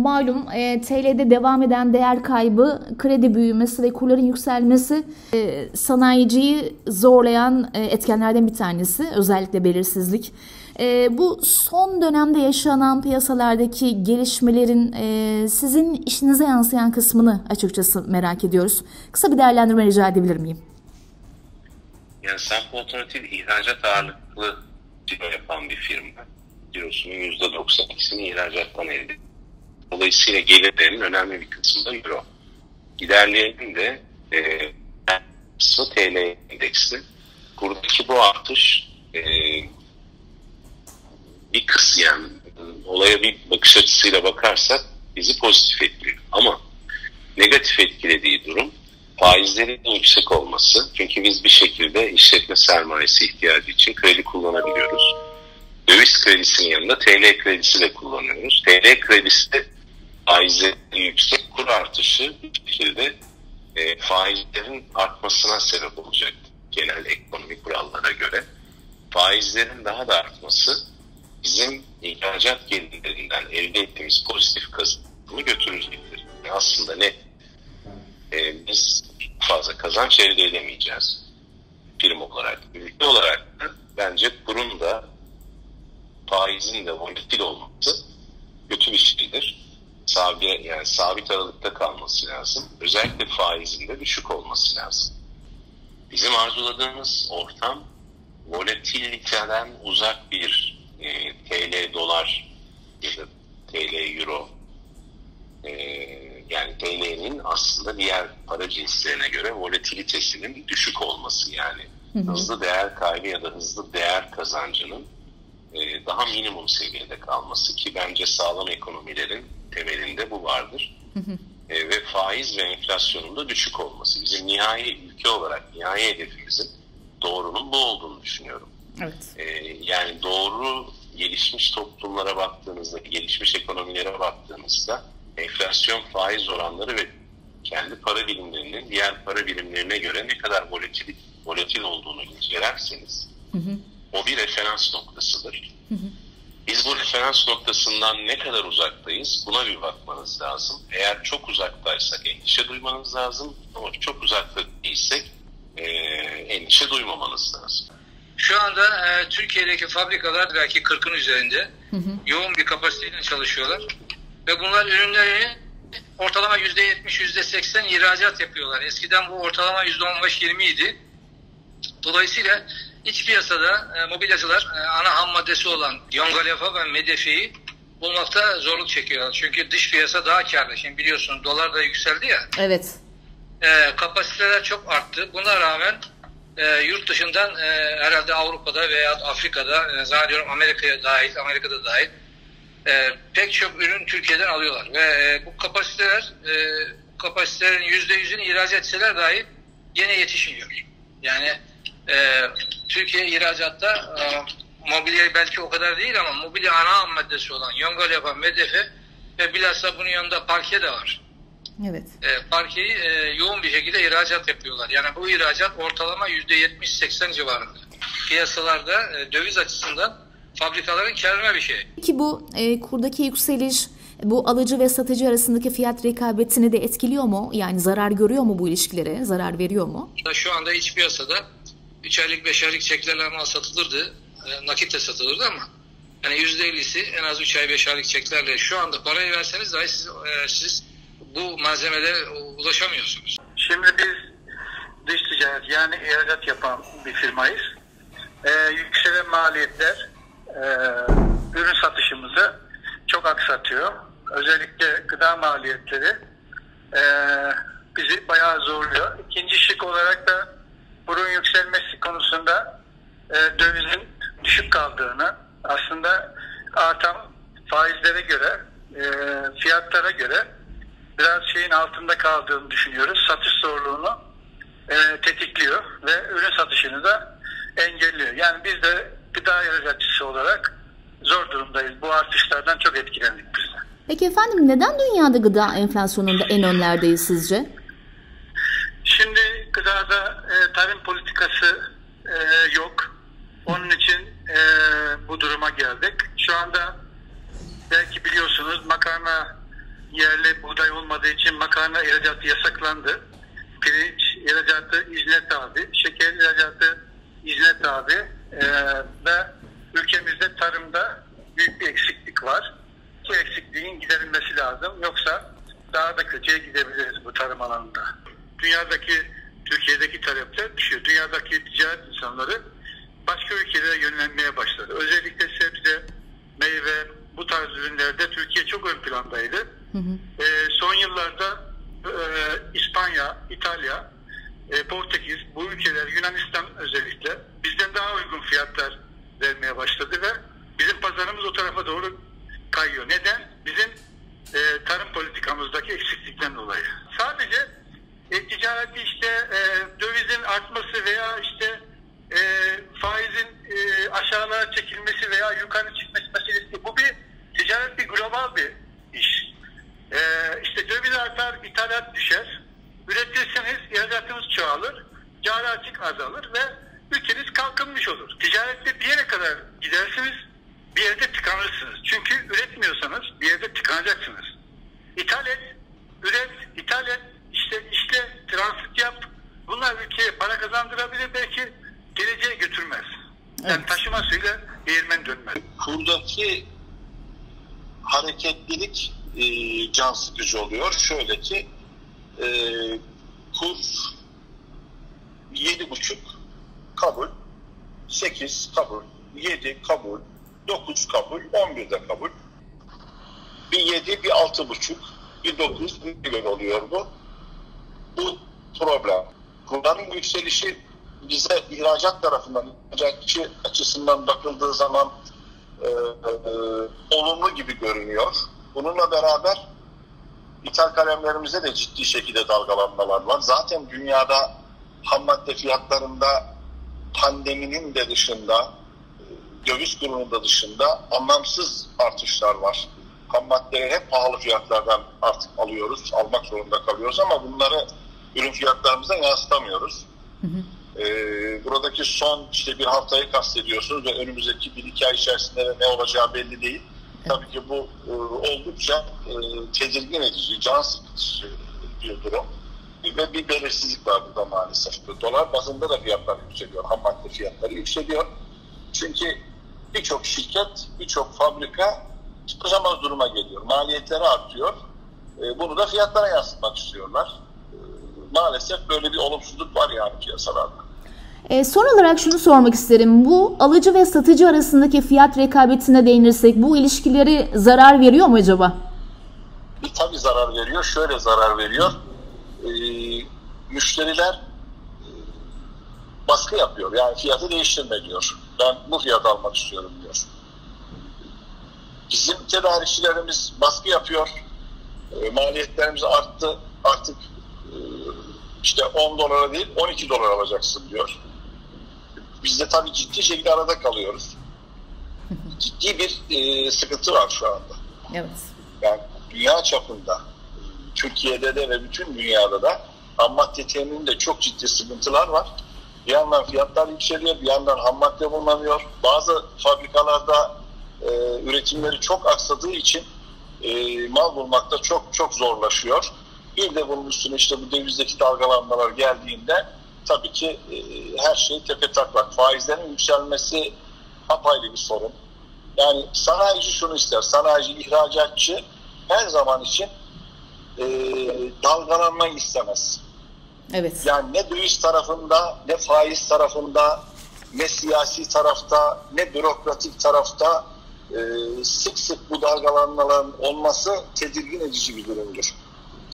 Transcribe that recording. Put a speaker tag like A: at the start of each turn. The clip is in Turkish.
A: Malum e, TL'de devam eden değer kaybı, kredi büyümesi ve kurların yükselmesi e, sanayiciyi zorlayan e, etkenlerden bir tanesi. Özellikle belirsizlik. E, bu son dönemde yaşanan piyasalardaki gelişmelerin e, sizin işinize yansıyan kısmını açıkçası merak ediyoruz. Kısa bir değerlendirme rica edebilir miyim?
B: Yani Sampo Otomotiv ihracat ağırlıklı ciro yapan bir firma. Cirosunun %92'sini ihracattan elde ediyor. Dolayısıyla gelirlerin önemli bir kısmı da euro. Giderlerin de e, kısmı TL endeksi. Buradaki bu artış e, bir kısım yani olaya bir bakış açısıyla bakarsak bizi pozitif etkiliyor. Ama negatif etkilediği durum faizlerin yüksek olması. Çünkü biz bir şekilde işletme sermayesi ihtiyacı için kredi kullanabiliyoruz. Döviz kredisinin yanında TL kredisi de kullanıyoruz. TL kredisi de faizleri yüksek kur artışı bir şekilde e, faizlerin artmasına sebep olacak genel ekonomik kurallara göre. Faizlerin daha da artması bizim ihracat gelirlerinden elde ettiğimiz pozitif kazanımı götürecektir. Aslında ne? E, biz fazla kazanç elde edemeyeceğiz. Firma olarak, ülke olarak da bence kurun da faizin de volatil olması kötü bir şeydir. Sabit, yani sabit aralıkta kalması lazım. Özellikle faizin de düşük olması lazım. Bizim arzuladığımız ortam volatiliteden uzak bir e, TL dolar ya da TL euro e, yani TL'nin aslında diğer para cinslerine göre volatilitesinin düşük olması yani hı hı. hızlı değer kaybı ya da hızlı değer kazancının e, daha minimum seviyede kalması ki bence sağlam ekonomilerin temelinde bu vardır. Hı hı. E, ve faiz ve enflasyonun da düşük olması. Bizim nihai ülke olarak nihai hedefimizin doğrunun bu olduğunu düşünüyorum. Evet. E, yani doğru gelişmiş toplumlara baktığınızda, gelişmiş ekonomilere baktığınızda enflasyon faiz oranları ve kendi para birimlerinin diğer para birimlerine göre ne kadar volatil, volatil olduğunu incelerseniz hı hı. o bir referans noktasıdır. Hı hı. Biz bu referans noktasından ne kadar uzaktayız buna bir bakmanız lazım. Eğer çok uzaktaysak endişe duymanız lazım ama çok uzakta değilsek e, endişe duymamanız lazım.
C: Şu anda e, Türkiye'deki fabrikalar belki 40'ın üzerinde hı hı. yoğun bir kapasiteyle çalışıyorlar. Ve bunlar ürünlerini ortalama %70, %80 ihracat yapıyorlar. Eskiden bu ortalama %15-20 idi. Dolayısıyla iç piyasada e, mobilyacılar e, ana ham maddesi olan Yongalefa ve Medefe'yi bulmakta zorluk çekiyorlar. Çünkü dış piyasa daha karlı. Şimdi biliyorsunuz dolar da yükseldi ya.
A: Evet.
C: E, kapasiteler çok arttı. Buna rağmen e, yurt dışından e, herhalde Avrupa'da veya Afrika'da e, zannediyorum Amerika'ya dahil, Amerika'da dahil e, pek çok ürün Türkiye'den alıyorlar ve e, bu kapasiteler e, kapasitelerin yüzde yüzünü ihraç etseler dahi yine yetişmiyor. Yani e, Türkiye ihracatta e, mobilya belki o kadar değil ama mobilya ana maddesi olan yongal yapan medefe ve bilhassa bunun yanında parke de var.
A: Evet.
C: E, parkeyi e, yoğun bir şekilde ihracat yapıyorlar. Yani bu ihracat ortalama yüzde 70-80 civarında. Piyasalarda e, döviz açısından fabrikaların karına bir şey.
A: Peki bu e, kurdaki yükseliş bu alıcı ve satıcı arasındaki fiyat rekabetini de etkiliyor mu? Yani zarar görüyor mu bu ilişkilere? Zarar veriyor mu?
C: Şu anda iç piyasada 3 aylık 5 aylık çeklerle mal satılırdı. E, nakit satılırdı ama yani %50'si en az 3 ay 5 aylık çeklerle şu anda parayı verseniz dahi siz, e, siz bu malzemelere ulaşamıyorsunuz.
D: Şimdi biz dış ticaret yani ihracat yapan bir firmayız. Ee, yükselen maliyetler e, ürün satışımızı çok aksatıyor. Özellikle gıda maliyetleri e, bizi bayağı zorluyor. İkinci şık olarak da burun yükselmesi konusunda e, dövizin düşük kaldığını aslında artan faizlere göre e, fiyatlara göre biraz şeyin altında kaldığını düşünüyoruz. Satış zorluğunu e, tetikliyor ve ürün satışını da engelliyor. Yani biz de gıda ihracatçısı olarak zor durumdayız. Bu artışlardan çok etkilendik biz de.
A: Peki efendim neden dünyada gıda enflasyonunda en önlerdeyiz sizce?
D: Şimdi gıdada e, tarım politikası e, yok. Onun için e, geldik. Şu anda belki biliyorsunuz makarna yerli buğday olmadığı için makarna ihracatı yasaklandı. Pirinç ihracatı izne tabi, şeker ihracatı izne tabi e, ve ülkemizde tarımda büyük bir eksiklik var. Bu eksikliğin giderilmesi lazım. Yoksa daha da kötüye gidebiliriz bu tarım alanında. Dünyadaki, Türkiye'deki talepler düşüyor. Dünyadaki ticaret insanları başka ülkelere yönlenmeye başladı. Özellikle çok ön plandaydı. Hı hı. E, son yıllarda e, İspanya, İtalya, e, Portekiz, bu ülkeler, Yunanistan özellikle bizden daha uygun fiyatlar vermeye başladı ve bizim pazarımız o tarafa doğru kayıyor. Neden? Bizim e, tarım politikamızdaki eksiklikten dolayı. Sadece e, ticareti işte e, dövizin artması veya işte e, faizin e, aşağılara çekilmesi veya yukarı çıkması meselesi bu bir ticaret bir global bir iş. E, işte döviz artar, ithalat düşer. Üretirseniz ihracatınız çoğalır, cari açık azalır ve ülkeniz kalkınmış olur. Ticarette bir yere kadar gidersiniz, bir yerde tıkanırsınız. Çünkü üretmiyorsanız bir yerde tıkanacaksınız. İthal et, üret, ithal et, işte işte transit yap. Bunlar ülkeye para kazandırabilir belki geleceğe götürmez. Yani evet. taşımasıyla değirmen dönmez.
E: Kurdaki hareketlilik e, can sıkıcı oluyor. Şöyle ki e, kur yedi buçuk kabul, sekiz kabul, yedi kabul, dokuz kabul, on bir de kabul. Bir yedi, bir altı buçuk, bir dokuz, bir oluyor bu. Bu problem. Kurların yükselişi bize ihracat tarafından, ihracatçı açısından bakıldığı zaman e, e, olumlu gibi görünüyor. Bununla beraber ithal kalemlerimizde de ciddi şekilde dalgalanmalar var. Zaten dünyada ham madde fiyatlarında pandeminin de dışında e, döviz kurunun da dışında anlamsız artışlar var. Ham maddeleri hep pahalı fiyatlardan artık alıyoruz, almak zorunda kalıyoruz ama bunları ürün fiyatlarımıza yansıtamıyoruz. Hı hı. Ee, buradaki son işte bir haftayı kastediyorsunuz ve önümüzdeki bir iki ay içerisinde ne olacağı belli değil. Tabii ki bu e, oldukça e, tedirgin edici, can sıkıcı bir durum. Ve bir belirsizlik var burada maalesef. Dolar bazında da fiyatlar yükseliyor, ham madde fiyatları yükseliyor. Çünkü birçok şirket, birçok fabrika çalışamaz duruma geliyor. Maliyetleri artıyor. E, bunu da fiyatlara yansıtmak istiyorlar. Maalesef böyle bir olumsuzluk var yani piyasalarda.
A: E, son olarak şunu sormak isterim. Bu alıcı ve satıcı arasındaki fiyat rekabetine değinirsek bu ilişkileri zarar veriyor mu acaba?
E: E, tabii zarar veriyor. Şöyle zarar veriyor. E, müşteriler baskı yapıyor. Yani fiyatı değiştirme diyor. Ben bu fiyat almak istiyorum diyor. Bizim tedarikçilerimiz baskı yapıyor. E, maliyetlerimiz arttı. Artık e, işte 10 dolara değil 12 dolar alacaksın diyor. Biz de tabii ciddi şekilde arada kalıyoruz. ciddi bir e, sıkıntı var şu anda.
A: Evet.
E: Yani dünya çapında, Türkiye'de de ve bütün dünyada da ham madde temininde çok ciddi sıkıntılar var. Bir yandan fiyatlar yükseliyor, bir yandan ham madde bulunamıyor. Bazı fabrikalarda e, üretimleri çok aksadığı için e, mal bulmakta çok çok zorlaşıyor. Bir de bunun üstüne işte bu dövizdeki dalgalanmalar geldiğinde tabii ki e, her şey tepe taklak. Faizlerin yükselmesi apayrı bir sorun. Yani sanayici şunu ister, sanayici, ihracatçı her zaman için e, dalgalanmayı istemez.
A: Evet.
E: Yani ne döviz tarafında, ne faiz tarafında, ne siyasi tarafta, ne bürokratik tarafta e, sık sık bu dalgalanmaların olması tedirgin edici bir durumdur.